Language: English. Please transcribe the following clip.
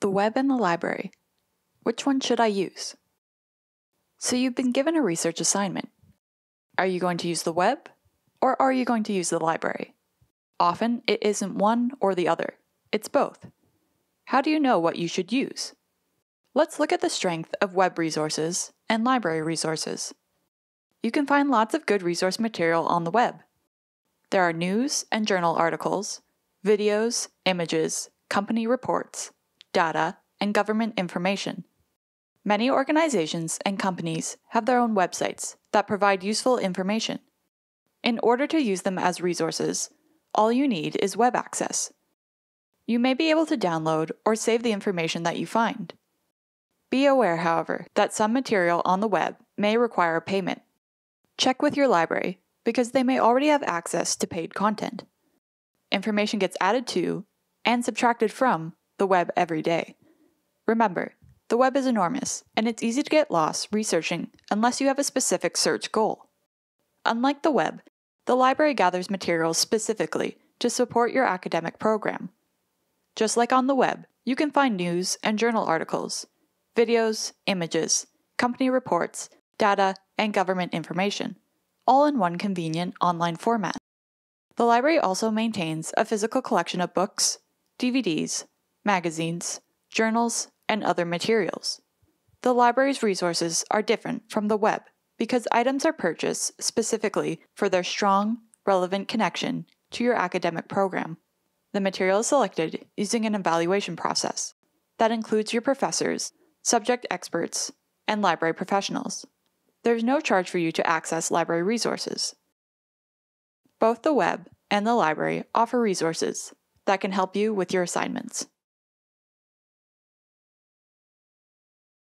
The web and the library. Which one should I use? So you've been given a research assignment. Are you going to use the web or are you going to use the library? Often it isn't one or the other, it's both. How do you know what you should use? Let's look at the strength of web resources and library resources. You can find lots of good resource material on the web. There are news and journal articles, videos, images, company reports, data, and government information. Many organizations and companies have their own websites that provide useful information. In order to use them as resources, all you need is web access. You may be able to download or save the information that you find. Be aware, however, that some material on the web may require payment. Check with your library because they may already have access to paid content. Information gets added to and subtracted from the web every day. Remember, the web is enormous, and it's easy to get lost researching unless you have a specific search goal. Unlike the web, the library gathers materials specifically to support your academic program. Just like on the web, you can find news and journal articles, videos, images, company reports, data, and government information, all in one convenient online format. The library also maintains a physical collection of books, DVDs, magazines, journals, and other materials. The library's resources are different from the web because items are purchased specifically for their strong, relevant connection to your academic program. The material is selected using an evaluation process that includes your professors, subject experts, and library professionals. There's no charge for you to access library resources. Both the web and the library offer resources that can help you with your assignments.